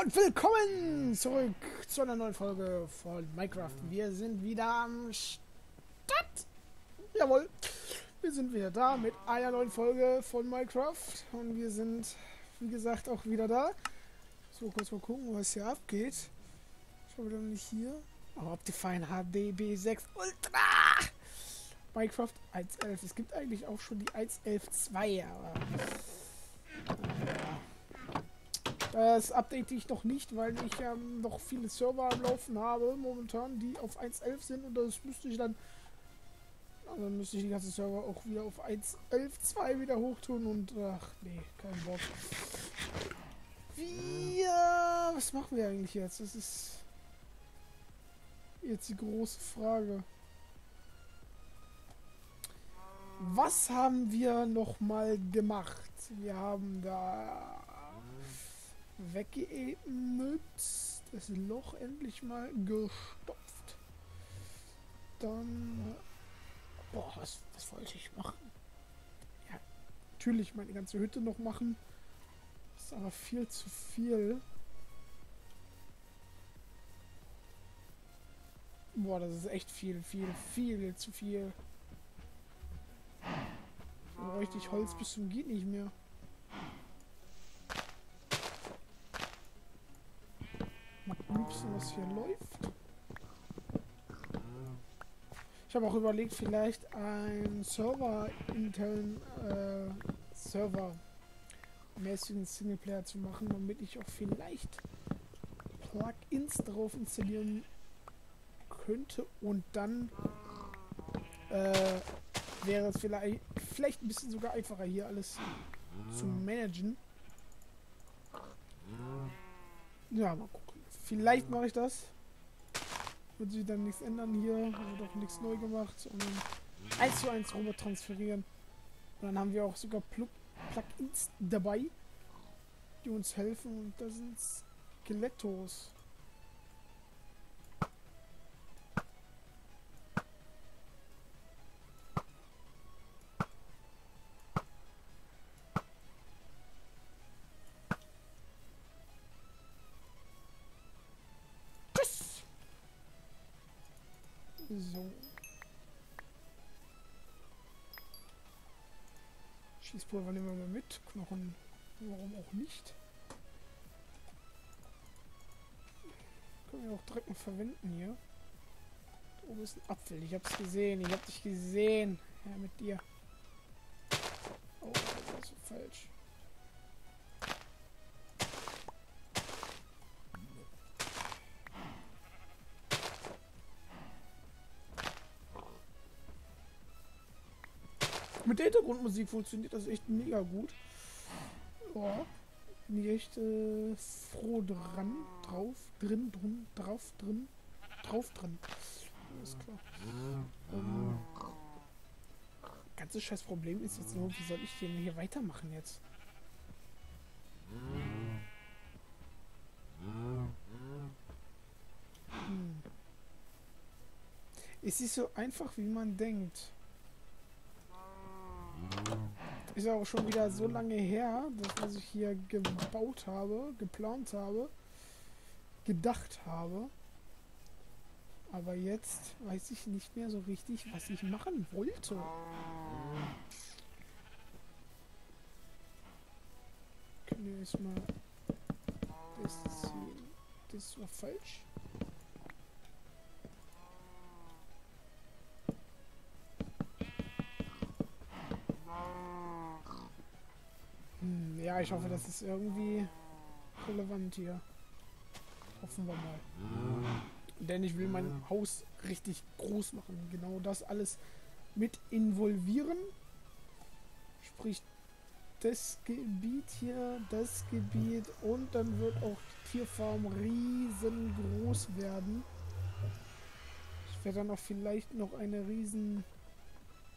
Und willkommen zurück zu einer neuen Folge von Minecraft. Wir sind wieder am Start. Jawohl. Wir sind wieder da mit einer neuen Folge von Minecraft. Und wir sind, wie gesagt, auch wieder da. So, kurz mal gucken, was hier abgeht. Schon wieder nicht hier. Oh, Optifine HD B6 Ultra. Minecraft 1.11. Es gibt eigentlich auch schon die 1.11.2, aber... Ja. Das update ich noch nicht, weil ich ähm, noch viele Server am Laufen habe momentan, die auf 1.11 sind und das müsste ich dann also dann müsste ich die ganzen Server auch wieder auf 1.11.2 wieder hochtun und ach nee, kein Bock. Wir was machen wir eigentlich jetzt? Das ist jetzt die große Frage. Was haben wir noch mal gemacht? Wir haben da weggeebnet. Das Loch endlich mal gestopft. Dann... Boah, was, was wollte ich machen? Ja, natürlich meine ganze Hütte noch machen. Das ist aber viel zu viel. Boah, das ist echt viel, viel, viel zu viel. Dann bräuchte ich Holz bis zum geht nicht mehr. Knipsen, was hier läuft. Ich habe auch überlegt, vielleicht ein Server internen äh, Server mäßigen Singleplayer zu machen, damit ich auch vielleicht Plugins drauf installieren könnte und dann äh, wäre es vielleicht, vielleicht ein bisschen sogar einfacher hier alles zu managen. Ja, mal gucken. Vielleicht mache ich das. Wird sich dann nichts ändern hier. Wird auch nichts neu gemacht, sondern 1 zu 1 rüber transferieren. Und dann haben wir auch sogar Plug Plugins dabei, die uns helfen. Und da sind Skelettos. So. Schießpulver nehmen wir mal mit. Knochen, warum auch nicht. Können wir auch direkt verwenden hier. Da oben ist ein Apfel. Ich hab's gesehen. Ich hab dich gesehen. Ja, mit dir. Oh, das ist so falsch. Mit der Hintergrundmusik funktioniert das echt mega gut. Ja, bin ich echt äh, froh dran, drauf, drin, drin, drauf, drin, drauf, drin. Alles klar. Ähm, ganzes scheiß Problem ist jetzt nur, wie soll ich denn hier weitermachen jetzt? Hm. Es ist so einfach, wie man denkt. Ist auch schon wieder so lange her, dass was ich hier gebaut habe, geplant habe, gedacht habe. Aber jetzt weiß ich nicht mehr so richtig, was ich machen wollte. Können wir erstmal das ziehen. Das war falsch. Hm, ja, ich hoffe, das ist irgendwie relevant hier. Hoffen wir mal. Denn ich will mein Haus richtig groß machen. Genau das alles mit involvieren. Sprich, das Gebiet hier, das Gebiet und dann wird auch die Tierfarm riesengroß werden. Ich werde dann auch vielleicht noch eine riesen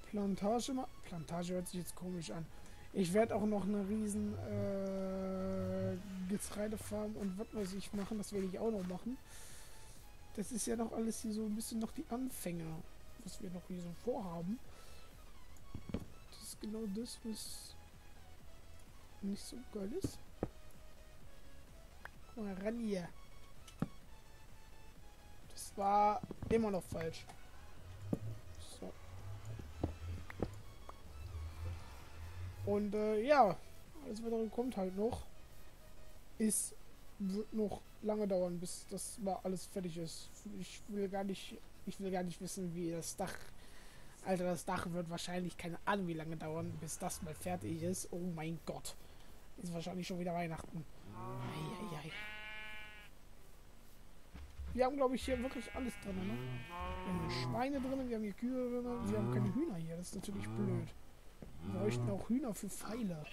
Plantage machen. Plantage hört sich jetzt komisch an. Ich werde auch noch eine riesen äh, Getreidefarm und was weiß ich machen. Das werde ich auch noch machen. Das ist ja noch alles hier so ein bisschen noch die Anfänger, was wir noch hier so vorhaben. Das ist genau das, was nicht so geil ist. Mal ran hier. Das war immer noch falsch. Und äh, ja, alles weitere kommt halt noch. Ist wird noch lange dauern, bis das mal alles fertig ist. Ich will gar nicht, ich will gar nicht wissen, wie das Dach. Alter, das Dach wird wahrscheinlich keine Ahnung, wie lange dauern, bis das mal fertig ist. Oh mein Gott. Ist wahrscheinlich schon wieder Weihnachten. Eieiei. Wir haben, glaube ich, hier wirklich alles drin, ne? Wir haben hier Schweine drin, wir haben hier Kühe drin, wir haben keine Hühner hier. Das ist natürlich blöd. Wir bräuchten auch Hühner für Pfeile.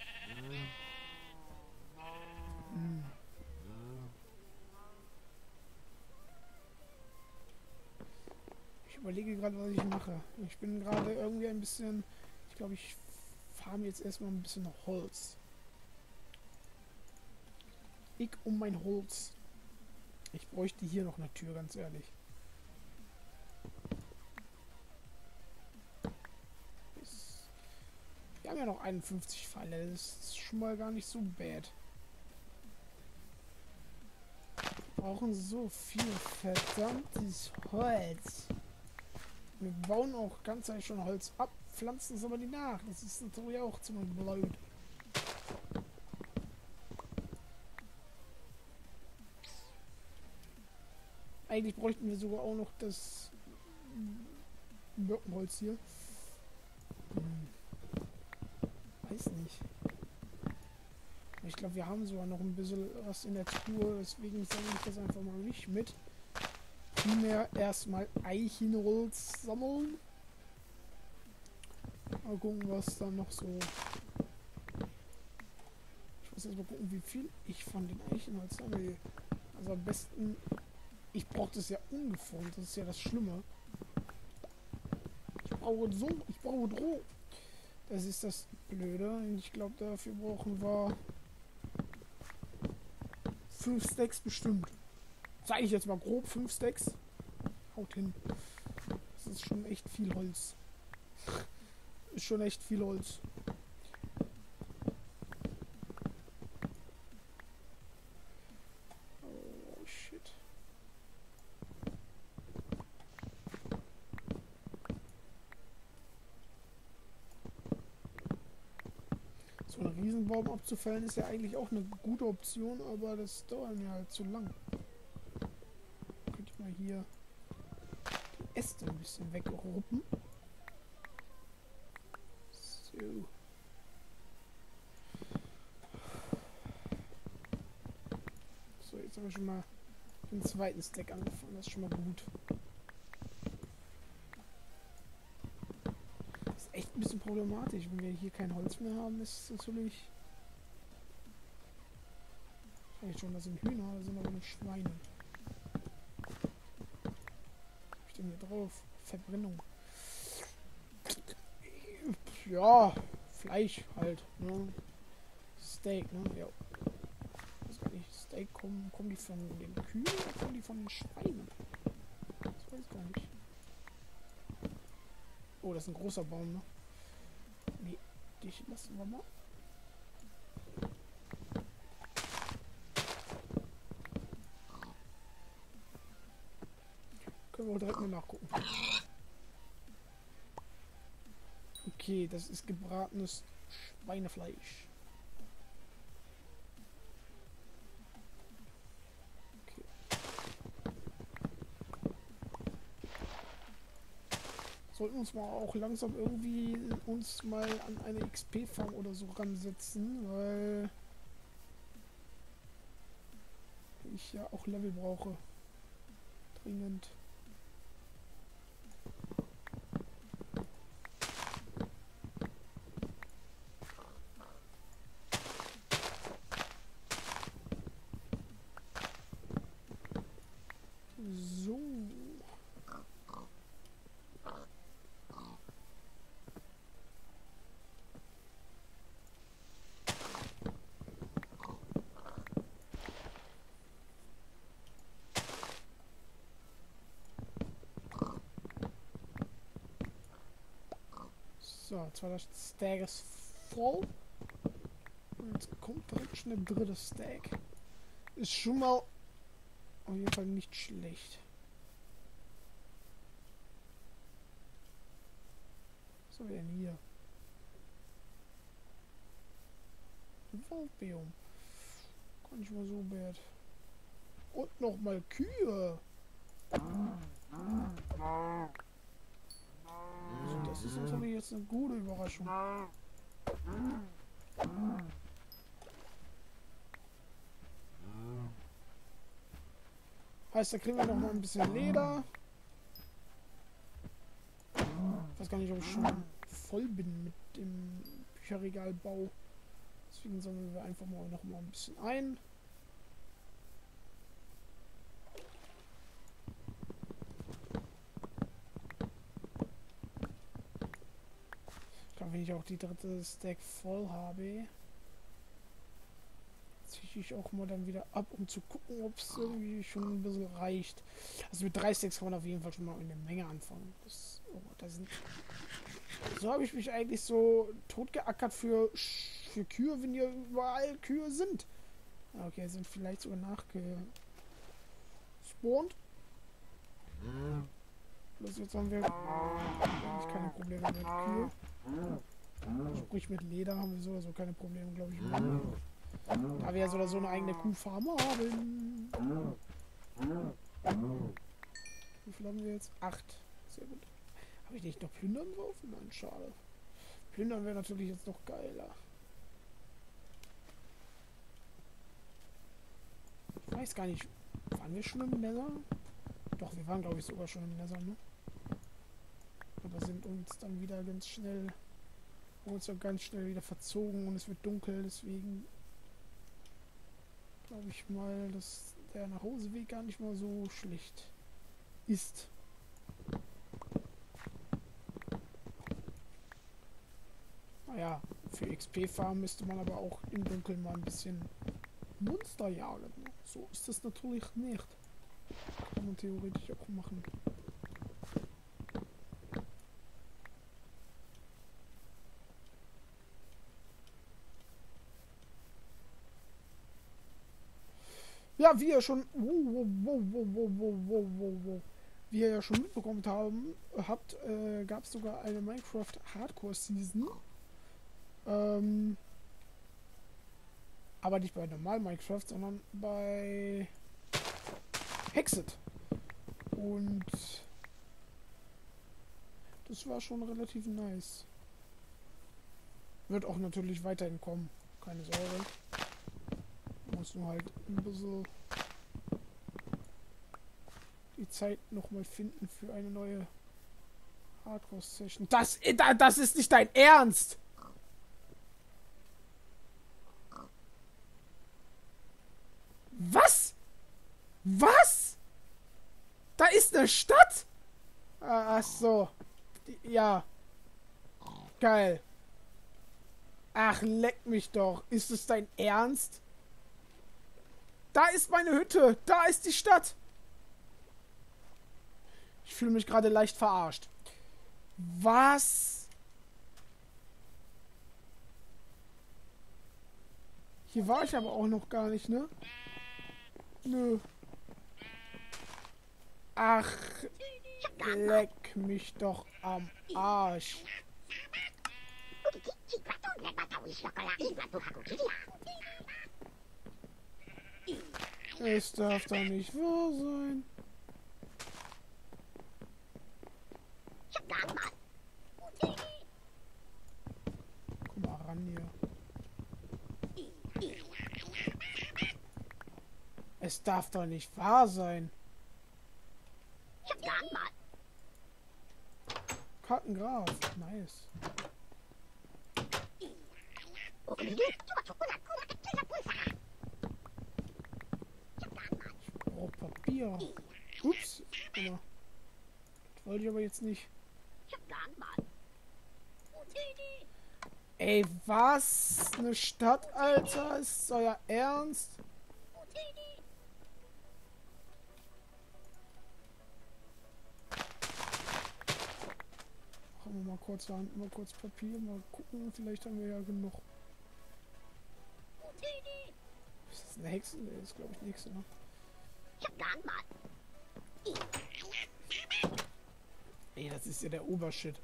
Hm. Ich überlege gerade, was ich mache. Ich bin gerade irgendwie ein bisschen... Ich glaube, ich farme jetzt erstmal ein bisschen Holz. Ich um mein Holz. Ich bräuchte hier noch eine Tür, ganz ehrlich. Wir haben ja noch 51 Pfeile. Das ist schon mal gar nicht so bad. Wir brauchen so viel verdammtes Holz. Wir bauen auch ganz Zeit schon Holz ab, pflanzen es aber nicht nach. Das ist natürlich auch ziemlich blöd. Eigentlich bräuchten wir sogar auch noch das Birkenholz hier. Hm. Weiß nicht. Ich glaube, wir haben sogar noch ein bisschen was in der Tour, deswegen sage ich das einfach mal nicht mit. Primär erstmal Eichenholz sammeln. Mal gucken, was da noch so. Ich muss jetzt mal gucken, wie viel ich von den Eichenholz sammle. Also am besten ich brauche das ja ungeformt, das ist ja das Schlimme. Ich brauche so, ich brauche Droh. Das ist das Blöde. Ich glaube, dafür brauchen wir fünf Stacks bestimmt. Zeige ich jetzt mal grob fünf Stacks. Haut hin. Das ist schon echt viel Holz. ist schon echt viel Holz. Baum abzufällen ist ja eigentlich auch eine gute Option, aber das dauert mir halt zu lang. Könnte ich mal hier die Äste ein bisschen wegruppen. So. So, jetzt haben wir schon mal den zweiten Stack angefangen. Das ist schon mal gut. Das ist echt ein bisschen problematisch. Wenn wir hier kein Holz mehr haben, ist es natürlich ich schon, das sind Hühner, das sind aber nicht Schweine. Ich denn hier drauf? Verbrennung. Ja, Fleisch halt, ne? Steak, ne? Ja. Weiß gar nicht, Steak kommen, kommen die von den Kühen oder kommen die von den Schweinen? Das weiß ich gar nicht. Oh, das ist ein großer Baum, ne? Nee, dich lassen wir mal. Können wir direkt mal nachgucken. Okay, das ist gebratenes Schweinefleisch. Sollten uns mal auch langsam irgendwie uns mal an eine XP-Farm oder so ransetzen, weil ich ja auch Level brauche. Dringend. So, das Stack ist voll. Und jetzt kommt direkt schon der dritte Stack. Ist schon mal auf jeden Fall nicht schlecht. Was haben wir denn hier? Ein Waldbiom. Gar nicht mal so bad. Und nochmal Kühe. Das ist natürlich jetzt eine gute Überraschung. Heißt, da kriegen wir noch mal ein bisschen Leder. Ich weiß gar nicht, ob ich schon voll bin mit dem Bücherregalbau. Deswegen sammeln wir einfach mal noch mal ein bisschen ein. Ich auch die dritte Stack voll habe, ziehe ich auch mal dann wieder ab, um zu gucken, ob es irgendwie schon ein bisschen reicht. Also mit drei Stacks kann man auf jeden Fall schon mal eine Menge anfangen. Das, oh, da sind so habe ich mich eigentlich so totgeackert für, für Kühe, wenn hier überall Kühe sind. Okay, sind vielleicht sogar nachgespawnt. Bloß jetzt haben wir keine Probleme mit Kühe. Sprich mit Leder haben wir so oder so keine Probleme, glaube ich. Da wir ja so eine eigene Kuhfarm haben. Wie viel haben wir jetzt? Acht. Sehr gut. Habe ich nicht noch Plündern drauf? Nein, schade. Plündern wäre natürlich jetzt noch geiler. Ich weiß gar nicht. Waren wir schon im Nether? Doch, wir waren glaube ich sogar schon im Nether, ne? Aber sind uns dann wieder ganz schnell uns dann ganz schnell wieder verzogen und es wird dunkel, deswegen glaube ich mal, dass der Nachhauseweg gar nicht mal so schlecht ist. Naja, für XP-Farm müsste man aber auch im Dunkeln mal ein bisschen Monster jagen. So ist das natürlich nicht. Kann man theoretisch auch machen. Ja, wie ihr schon, wie ihr ja schon mitbekommen haben, habt, äh, gab es sogar eine Minecraft Hardcore Season. Ähm, aber nicht bei normal Minecraft, sondern bei Hexet. Und das war schon relativ nice. Wird auch natürlich weiterhin kommen. Keine Sorge. Muss nur halt ein bisschen die Zeit nochmal finden für eine neue Hardcore-Session. Das, das ist nicht dein Ernst! Was? Was? Da ist eine Stadt? Ah, ach so. Ja. Geil. Ach, leck mich doch. Ist es dein Ernst? Da ist meine Hütte. Da ist die Stadt. Ich fühle mich gerade leicht verarscht. Was? Hier war ich aber auch noch gar nicht, ne? Nö. Ach, leck mich doch am Arsch. Es darf doch nicht wahr sein. Komm mal ran hier. Es darf doch nicht wahr sein. Kartengraf, nice. Ich brauche Papier. Ups. Das wollte ich aber jetzt nicht. Ey, was? Eine Stadt, Alter? Ist euer Ernst? Machen wir mal kurz Hand, mal kurz Papier, mal gucken. Vielleicht haben wir ja genug. Ist das eine Hexe? Das ist glaube ich eine Hexe, ne? Ey, das ist ja der Obershit.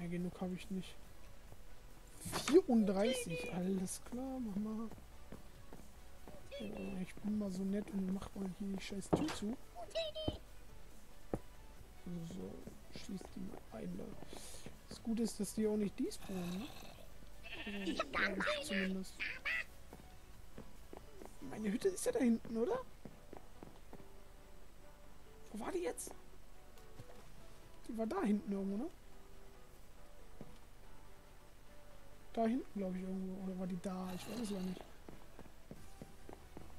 Ja, genug habe ich nicht. 34, alles klar, mach mal. Äh, ich bin mal so nett und mach mal hier die scheiß Tür zu. So, schließt die mal ein. Da. Gute ist, dass die auch nicht dies spawnen, ne? Glaub ich zumindest. Meine Hütte ist ja da hinten, oder? Wo war die jetzt? Die war da hinten irgendwo, ne? Da hinten, glaube ich, irgendwo. Oder war die da? Ich weiß es ja nicht.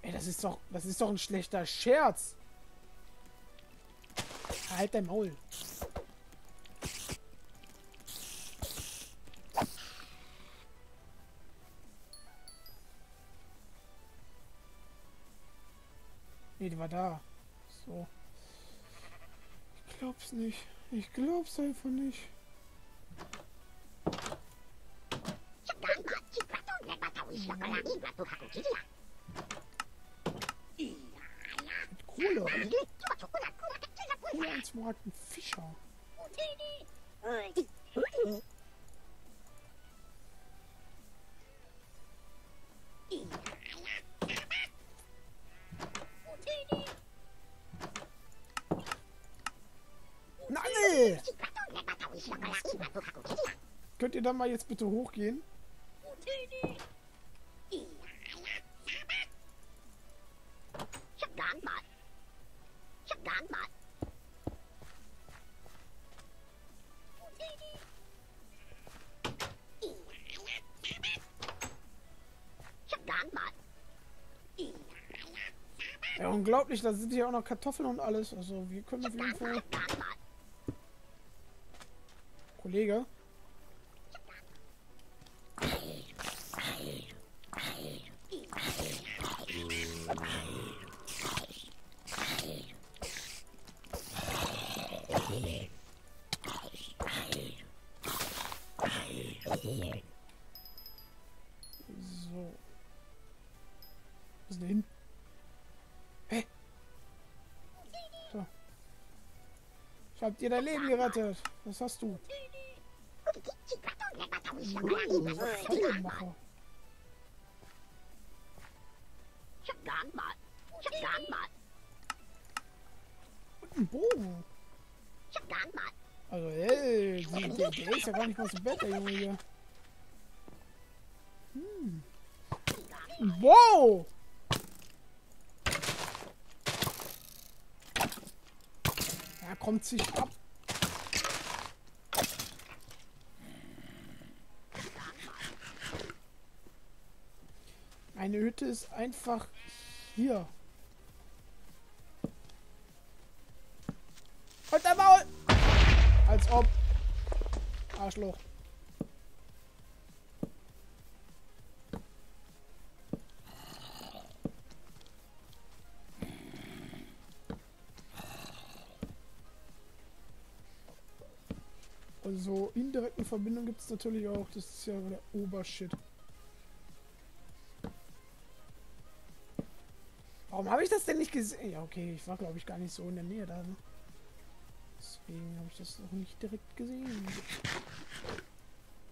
Ey, das ist doch, das ist doch ein schlechter Scherz. Halt dein Maul. Nee, die war da. So. Ich glaub's nicht. Ich glaub's einfach nicht. Mit Kohle. Kohle als Marken Fischer. Da mal jetzt bitte hochgehen? Ja, unglaublich, da sind hier auch noch Kartoffeln und alles. Also, wir können auf jeden Fall. Kollege. So. Was ist denn hin? Hä? So. Ich hab dir dein Leben gerettet. Was hast du? Fallenmacher. Und ein Bogen. Also, ey, der, ist ja gar nicht mal so der Junge hier. Hm. Wow! Er kommt sich ab. Meine Hütte ist einfach hier. Halt dein Maul! Als ob. Arschloch. Also indirekte Verbindung gibt es natürlich auch. Das ist ja der Obershit. Warum habe ich das denn nicht gesehen? Ja, okay, ich war glaube ich gar nicht so in der Nähe da. Ne? Deswegen habe ich das noch nicht direkt gesehen.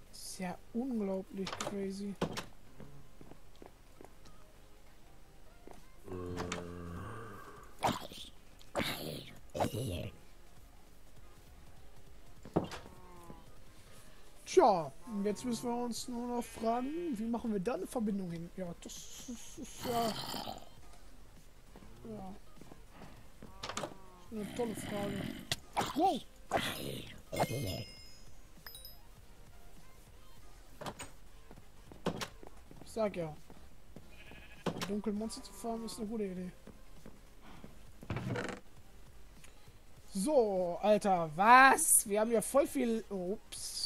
Das ist ja unglaublich crazy. Und jetzt müssen wir uns nur noch fragen, wie machen wir da eine Verbindung hin? Ja, das ist, ist ja... Ja. Eine tolle Frage. Wow! Ich sag ja. Dunkel Monster zu farmen ist eine gute Idee. So, Alter, was? Wir haben ja voll viel... Ups.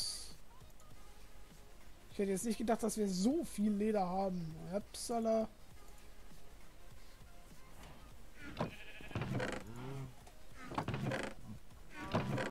Ich hätte jetzt nicht gedacht, dass wir so viel Leder haben. Upsala.